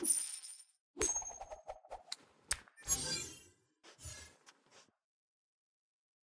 you